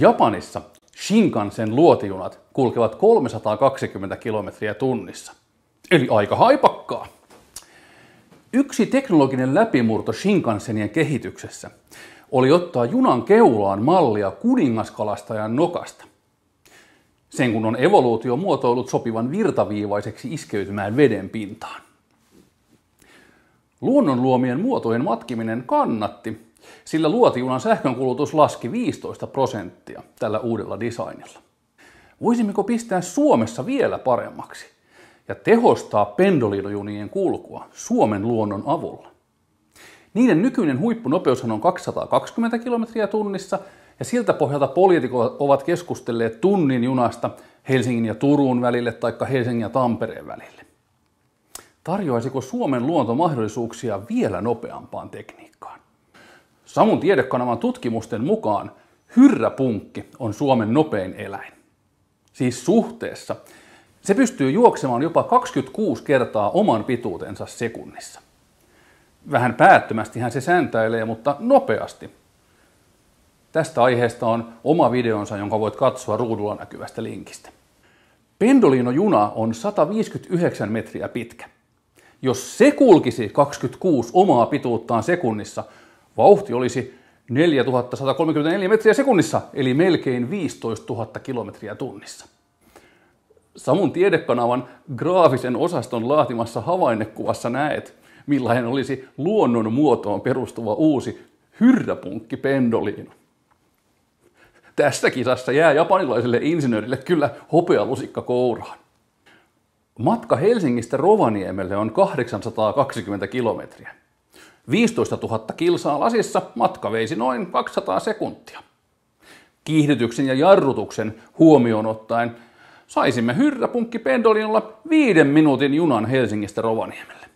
Japanissa Shinkansen luotijunat kulkevat 320 kilometriä tunnissa. Eli aika haipakkaa. Yksi teknologinen läpimurto Shinkansenien kehityksessä oli ottaa junan keulaan mallia kuningaskalastajan nokasta. Sen kun on evoluutio muotoillut sopivan virtaviivaiseksi iskeytymään veden pintaan. Luonnon luomien muotojen matkiminen kannatti, sillä luotijunan sähkönkulutus laski 15 prosenttia tällä uudella designilla. Voisimmeko pistää Suomessa vielä paremmaksi ja tehostaa pendolidojunien kulkua Suomen luonnon avulla? Niiden nykyinen huippunopeus on 220 kilometriä tunnissa ja siltä pohjalta poliitikot ovat keskustelleet tunnin junasta Helsingin ja Turun välille tai Helsingin ja Tampereen välille. Tarjoaisiko Suomen luonto mahdollisuuksia vielä nopeampaan tekniikkaan? Samun tiedekanavan tutkimusten mukaan hyrräpunkki on Suomen nopein eläin. Siis suhteessa. Se pystyy juoksemaan jopa 26 kertaa oman pituutensa sekunnissa. Vähän päättömästi hän se sääntäilee, mutta nopeasti. Tästä aiheesta on oma videonsa, jonka voit katsoa ruudulla näkyvästä linkistä. Pendolino juna on 159 metriä pitkä. Jos se kulkisi 26 omaa pituuttaan sekunnissa, vauhti olisi 4134 metriä sekunnissa, eli melkein 15 000 kilometriä tunnissa. Samun tiedekanavan graafisen osaston laatimassa havainnekuvassa näet, millainen olisi luonnon muotoon perustuva uusi hyrräpunkki pendoliino. Tässä kisassa jää japanilaiselle insinöörille kyllä hopealusikka kouraan. Matka Helsingistä Rovaniemelle on 820 kilometriä. 15 000 kilsaa lasissa matka veisi noin 200 sekuntia. Kiihdytyksen ja jarrutuksen huomioon ottaen saisimme hyrräpunkki pendolinolla viiden minuutin junan Helsingistä Rovaniemelle.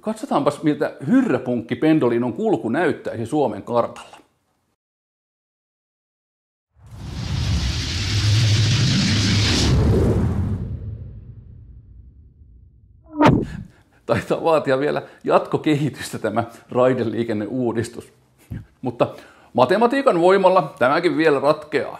Katsotaanpas, miltä hyrräpunkki pendolinon kulku näyttäisi Suomen kartalla. taitaa vaatia vielä jatkokehitystä tämä raideliikenneuudistus. Mutta matematiikan voimalla tämäkin vielä ratkeaa.